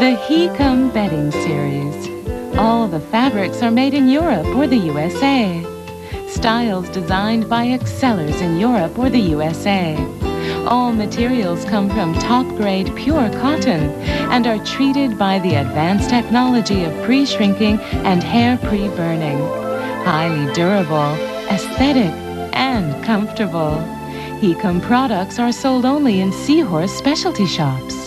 The HECOM Bedding Series. All the fabrics are made in Europe or the USA. Styles designed by excellers in Europe or the USA. All materials come from top-grade pure cotton and are treated by the advanced technology of pre-shrinking and hair pre-burning. Highly durable, aesthetic, and comfortable. HECOM products are sold only in Seahorse specialty shops.